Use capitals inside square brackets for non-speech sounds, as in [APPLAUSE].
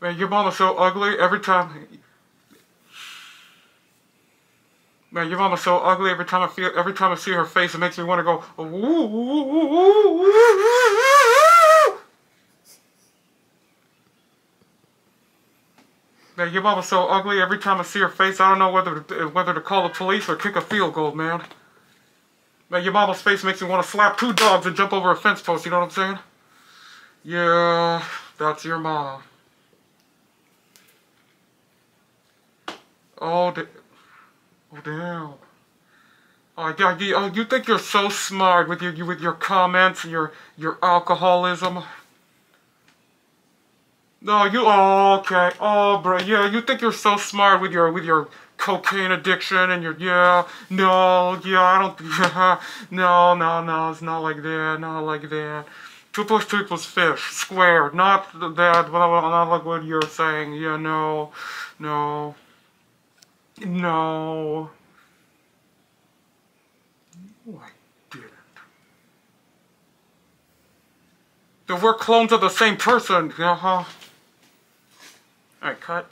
Man, your mama's so ugly every time. Man, your mama's so ugly every time I feel, every time I see her face, it makes me want to go. Man, your mama's so ugly every time I see her face, I don't know whether to, whether to call the police or kick a field goal, man. Man, your mama's face makes me want to slap two dogs and jump over a fence post, you know what I'm saying? Yeah, that's your mom. Oh, da oh damn. Oh, yeah, you, oh, you think you're so smart with your with your comments and your your alcoholism? No, you. Oh, okay. Oh, bro. Yeah, you think you're so smart with your with your cocaine addiction and your yeah. No, yeah, I don't. Yeah, [LAUGHS] no, no, no. It's not like that. Not like that. Two plus two equals fish, squared. Not that. Not like what you're saying. Yeah, no, no. No. No, I didn't. Then we're clones of the same person, uh-huh. Alright, cut.